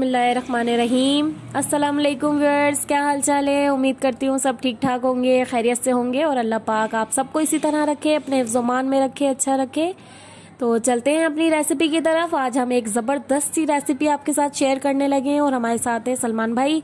बिस्मिल्लाहिर्रहमानिर्रहीम। अस्सलाम वालेकुम व्यूअर्स, क्या हाल चाल है? उम्मीद करती हूँ सब ठीक ठाक होंगे, खैरियत से होंगे और अल्लाह पाक आप सबको इसी तरह रखे, अपने जुमान में रखे अच्छा रखे। तो चलते हैं अपनी रेसिपी की तरफ़। आज हम एक ज़बरदस्त सी रेसिपी आपके साथ शेयर करने लगे हैं और हमारे साथ है सलमान भाई।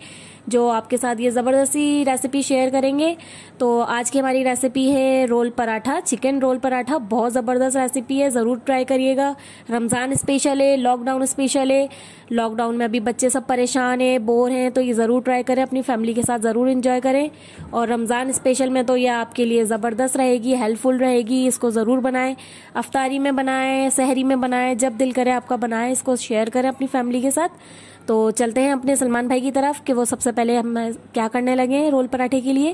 जो आपके साथ ये ज़बरदस्ती रेसिपी शेयर करेंगे। तो आज की हमारी रेसिपी है roll paratha chicken roll paratha. बहुत ज़बरदस्त रेसिपी है, ज़रूर ट्राई करिएगा। रमज़ान स्पेशल है लॉकडाउन स्पेशल है। लॉकडाउन में अभी बच्चे सब परेशान हैं बोर हैं तो ये ज़रूर ट्राई करें, अपनी फैमिली के साथ ज़रूर इंजॉय करें। और रमज़ान स्पेशल में तो ये आपके लिए ज़बरदस्त रहेगी हेल्पफुल रहेगी, इसको ज़रूर बनाएँ। अफ्तारी में बनाएँ सहरी में बनाएँ, जब दिल करे आपका बनाएँ, इसको शेयर करें अपनी फैमिली के साथ। तो चलते हैं अपने सलमान भाई की तरफ़ कि वो सबसे पहले हम क्या करने लगे हैं रोल पराठे के लिए।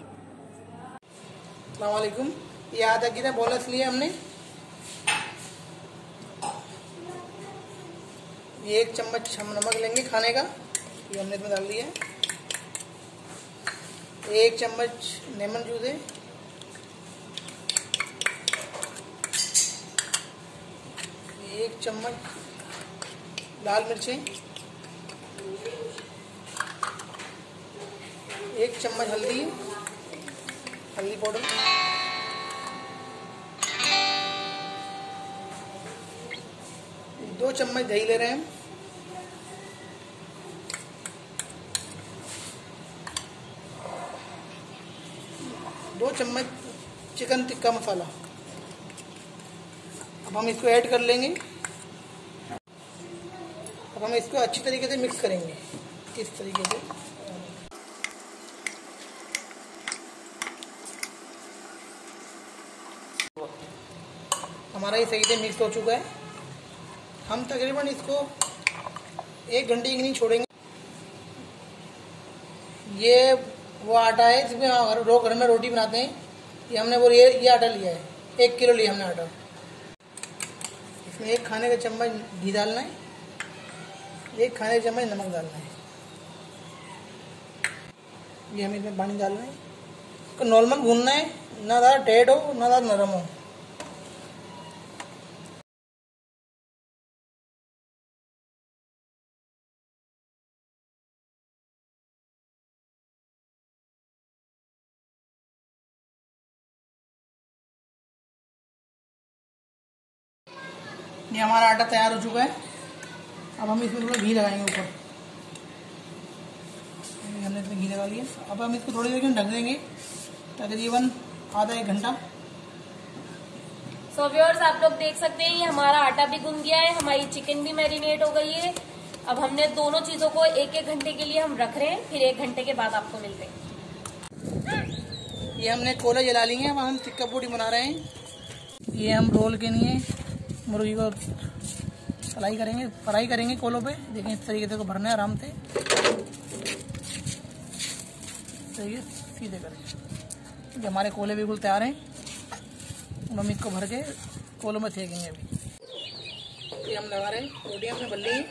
वालेकुम। ये आधा गिरा बोनस लिया हमने। ये एक चम्मच हम नमक लेंगे खाने का। ये हमने इसमें डाल दिया। एक चम्मच लेमन जूस है। एक चम्मच लाल मिर्चें। एक चम्मच हल्दी हल्दी पाउडर। दो चम्मच दही ले रहे हैं। दो चम्मच चिकन टिक्का मसाला। अब हम इसको ऐड कर लेंगे। अब हम इसको अच्छी तरीके से मिक्स करेंगे। इस तरीके से? हमारा ये सही से मिक्स हो चुका है। हम तकरीबन इसको एक घंटे की नहीं छोड़ेंगे। ये वो आटा है जिसमें रो घर में रोटी बनाते हैं। ये हमने वो ये ये आटा लिया है। एक किलो लिया हमने आटा। इसमें एक खाने का चम्मच घी डालना है। एक खाने का चम्मच नमक डालना है। ये हमें इसमें पानी डालना है। नॉर्मल भूनना है। ना ज़्यादा टेढ़ हो, ना ज़्यादा नरम हो। ये हमारा आटा तैयार हो चुका है। अब हम इसमें थोड़ा घी लगाएँगे ऊपर। हमने इसमें घी लगा लिया। अब हम इसको थोड़ी देर के ढक देंगे तकरीबन आधा एक घंटा। सो व्यूअर्स आप लोग देख सकते हैं ये हमारा आटा भी गुन गया है हमारी चिकन भी मैरिनेट हो गई है। अब हमने दोनों चीज़ों को एक एक घंटे के लिए हम रख रहे हैं फिर एक घंटे के बाद आपको मिलते हैं। ये हमने कोले जला लिए अब हम टिक्का पूड़ी बना रहे हैं। ये हम रोल के लिए मुर्गी को फ्राई करेंगे फ्राई करेंगे कोलों पे। देखें इस तरीके से को भरना है आराम से। सही सीधे करेंगे। ये हमारे कोले बिल्कुल तैयार हैं। हम इसको भर के कोलों में फेंकेंगे अभी। ये हम लगा रहे हैं रोटियाँ हमने हैं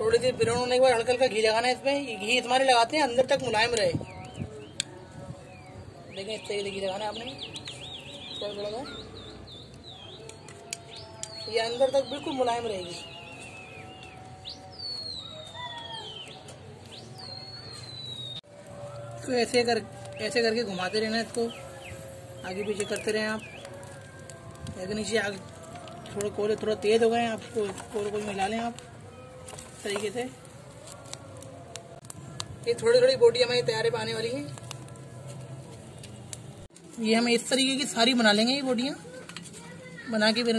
थोड़ी देर बिरौन होने के बाद हल्का हल्का घी लगाना है इसमें। घी हमारे लगाते हैं, अंदर तक मुलायम रहे। देखें इस तरीके घी लगाना आपने। थोड़ा थोड़ा ये अंदर तक बिल्कुल मुलायम रहेगी। इसको ऐसे कर, ऐसे करके घुमाते रहना इसको। आगे पीछे करते रहें आप। ऐसे नीचे आगे, थोड़े कोले थोड़ा तेज हो गए हैं आपको कोले को मिला लें आप। तरीके से। ये थोड़ी थोड़ी बोटी हमारी तैयार पाने वाली हैं। ये हम इस तरीके की सारी बना लेंगे ये बोटियाँ। बना के फिर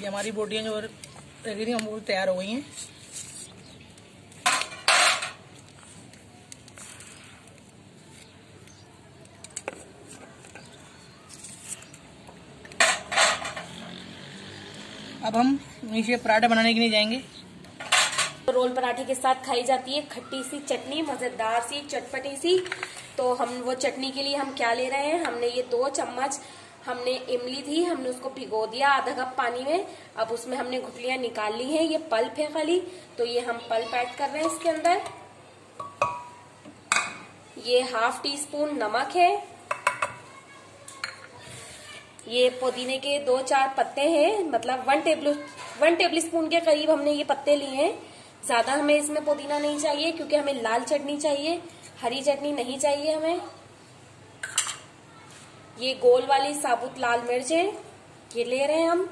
ये हमारी बोटियाँ जो रखी हम वो तैयार हो गई हैं। अब हम नीचे पराठा बनाने के लिए जाएँगे। रोल पराठे के साथ खाई जाती है खट्टी सी चटनी, मज़ेदार सी, चटपटी सी। तो हम वो चटनी के लिए हम क्या ले रहे हैं? हमने ये दो चम्मच हमने इमली थी, हमने उसको भिगो दिया आधा कप पानी में। अब उसमें हमने घुटलियाँ निकाल ली हैं, ये पल्प है खाली। तो ये हम पल्प ऐड कर रहे हैं इसके अंदर। ये हाफ़ टी स्पून नमक है। ये पुदीने के दो चार पत्ते हैं मतलब one table one tablespoon के करीब हमने ये पत्ते लिए हैं। ज़्यादा हमें इसमें पुदीना नहीं चाहिए, क्योंकि हमें लाल चटनी चाहिए। हरी चटनी नहीं चाहिए हमें। ये गोल वाली साबुत लाल मिर्च है, ये ले रहे हैं हम।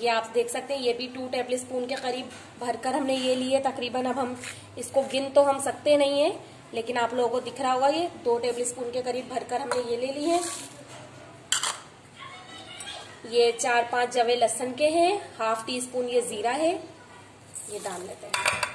ये आप देख सकते हैं, ये भी टू टेबल स्पून के करीब भरकर हमने ये लिए, तकरीबन अब हम इसको गिन तो हम सकते नहीं है, लेकिन आप लोगों को दिख रहा होगा ये, दो टेबल स्पून के करीब भरकर हमने ये ले लिए हैं। ये चार पाँच जवे लहसन के हैं हाफ़ टी स्पून ये जीरा है, ये डाल लेते हैं।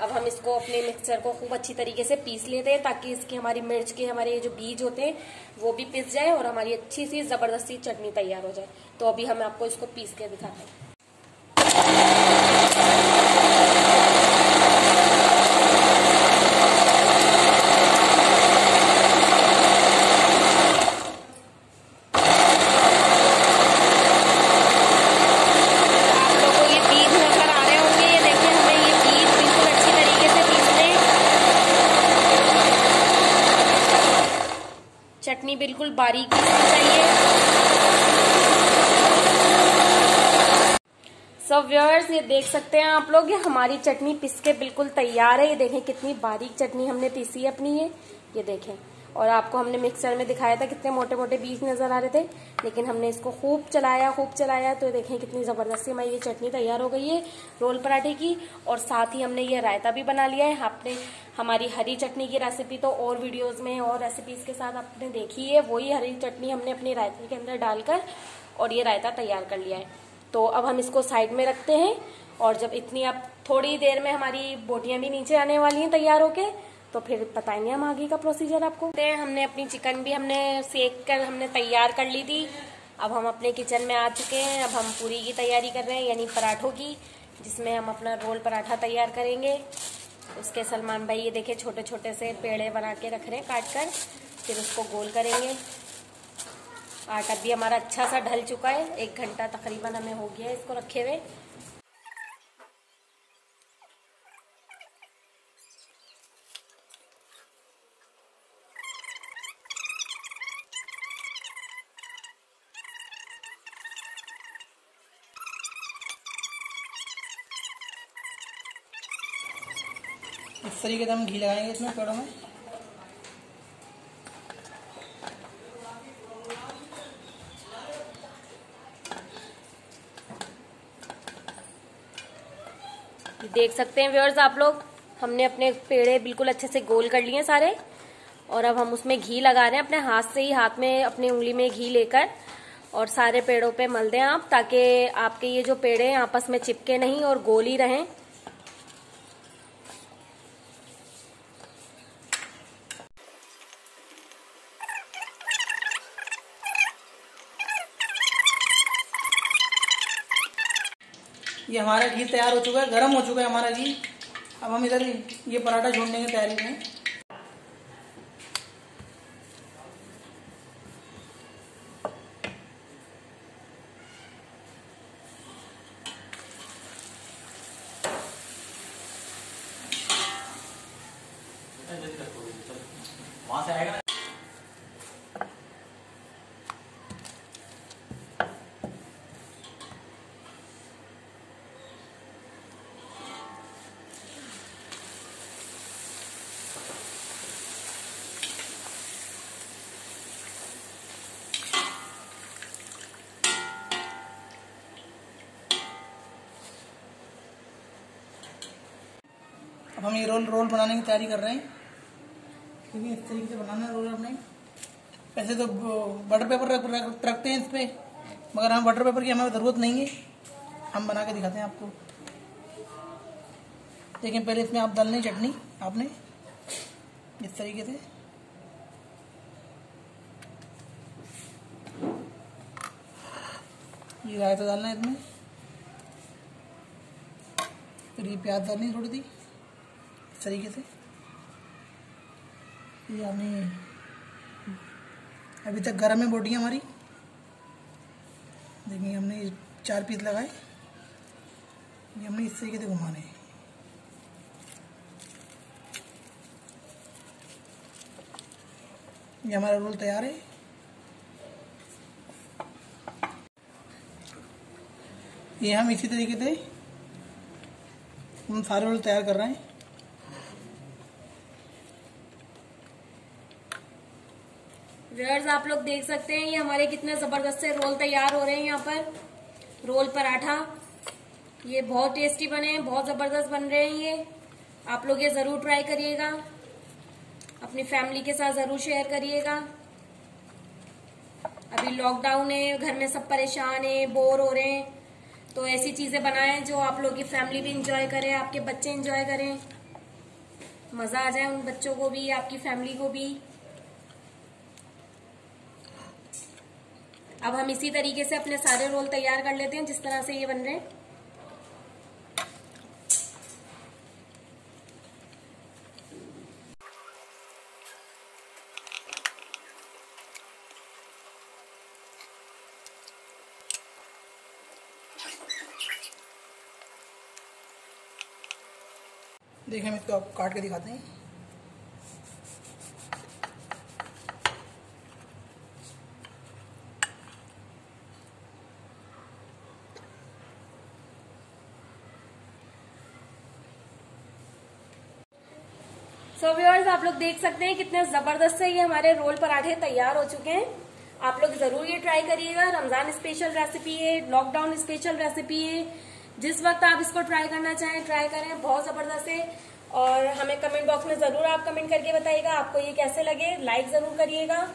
अब हम इसको अपने मिक्सर को खूब अच्छी तरीके से पीस लेते हैं ताकि इसके हमारी मिर्च के हमारे जो बीज होते हैं, वो भी पिस जाए और हमारी अच्छी सी ज़बरदस्ती चटनी तैयार हो जाए। तो अभी हम आपको इसको पीस के दिखाते हैं चटनी बिल्कुल बारीक चाहिए व्यूअर्स ये देख सकते हैं आप लोग, ये हमारी चटनी पिस के बिल्कुल तैयार है। ये देखें कितनी बारीक चटनी हमने पीसी है अपनी ये। ये देखें। और आपको हमने मिक्सर में दिखाया था कितने मोटे मोटे बीज नज़र आ रहे थे, लेकिन हमने इसको खूब चलाया खूब चलाया तो देखें कितनी ज़बरदस्ती हमारी ये चटनी तैयार हो गई है रोल पराठे की। और साथ ही हमने ये रायता भी बना लिया है। आपने हमारी हरी चटनी की रेसिपी तो और वीडियोज़ में और रेसिपीज़ के साथ आपने देखी है। वही हरी चटनी हमने अपने रायते के अंदर डालकर और ये रायता तैयार कर लिया है। तो अब हम इसको साइड में रखते हैं और जब इतनी अब थोड़ी देर में हमारी बोटियाँ भी नीचे आने वाली हैं तैयार होके तो फिर बताएँगे हम आगे का प्रोसीजर आपको। हमने अपनी चिकन भी हमने सेक कर, हमने तैयार कर ली थी। अब हम अपने किचन में आ चुके हैं। अब हम पूरी की तैयारी कर रहे हैं, यानी पराठों की, जिसमें हम अपना रोल पराठा तैयार करेंगे। उसके सलमान भाई, ये देखे छोटे छोटे से पेड़े बना के रख रहे हैं काट कर फिर उसको गोल करेंगे। आटा भी हमारा अच्छा सा ढल चुका है। एक घंटा तकरीबन हमें हो गया है इसको रखे हुए। इस तरीके से हम घी लगाएँगे इसमें पेड़ों में। देख सकते हैं व्यूअर्स आप लोग। हमने अपने पेड़े बिल्कुल अच्छे से गोल कर लिए सारे। और अब हम उसमें घी लगा रहे हैं, अपने हाथ से ही, हाथ में, अपनी उंगली में घी लेकर। और सारे पेड़ों पे मल दें आप, ताकि आपके ये जो पेड़े हैं, आपस में चिपके नहीं और गोल ही रहें। ये हमारा घी तैयार हो चुका है, गर्म हो चुका है हमारा घी। अब हम इधर ये पराठा छोड़ने की तैयारी में वहाँ से आएगा अब हम ये रोल रोल बनाने की तैयारी कर रहे हैं। क्योंकि इस तरीके से बनाना है रोल अपने। वैसे तो बटर पेपर रख, रख, रखते हैं इस पर मगर हम बटर पेपर की हमें ज़रूरत नहीं है। हम बना के दिखाते हैं आपको। लेकिन पहले इसमें आप डालनी चटनी आपने इस तरीके से। ये रायता डालना है इसमें। फिर ये प्याज डालनी थोड़ी सी। इस तरीके से? ये हमने अभी तक गर्म है बोटियाँ हमारी देखिए, हमने चार पीस लगाए। ये हमने इस तरीके से घुमाने। ये हमारा रोल तैयार है। ये हम इसी तरीके से, हम सारे रोल तैयार कर रहे हैं। व्यूअर्स आप लोग देख सकते हैं, ये हमारे कितने ज़बरदस्त से रोल तैयार हो रहे हैं यहाँ पर। रोल पराठा, ये बहुत टेस्टी बने हैं, बहुत ज़बरदस्त बन रहे हैं ये। आप लोग ये ज़रूर ट्राई करिएगा। अपनी फैमिली के साथ ज़रूर शेयर करिएगा। अभी लॉकडाउन है, घर में सब परेशान है बोर हो रहे हैं। तो ऐसी चीज़ें बनाएँ जो आप लोग की फैमिली भी इंजॉय करे, आपके बच्चे इंजॉय करें। मज़ा आ जाए उन बच्चों को भी, आपकी फैमिली को भी। अब हम इसी तरीके से अपने सारे रोल तैयार कर लेते हैं, जिस तरह से ये बन रहे हैं। देखिए, हम इसको आप काट के दिखाते हैं। सो so, व्यूअर्स आप लोग देख सकते हैं कितने ज़बरदस्त से ये हमारे रोल पराठे तैयार हो चुके हैं। आप लोग ज़रूर ये ट्राई करिएगा। रमज़ान स्पेशल रेसिपी है लॉकडाउन स्पेशल रेसिपी है। जिस वक्त आप इसको ट्राई करना चाहें ट्राई करें बहुत ज़बरदस्त है। और हमें कमेंट बॉक्स में ज़रूर आप कमेंट करके बताइएगा आपको ये कैसे लगे। लाइक ज़रूर करिएगा।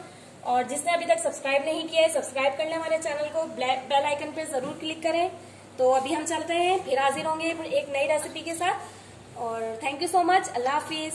और जिसने अभी तक सब्सक्राइब नहीं किया है सब्सक्राइब कर लें हमारे चैनल को। बेल आइकन पे ज़रूर क्लिक करें। तो अभी हम चलते हैं। फिर हाजिर होंगे एक नई रेसिपी के साथ। और थैंक यू सो मच अल्लाह हाफिज़।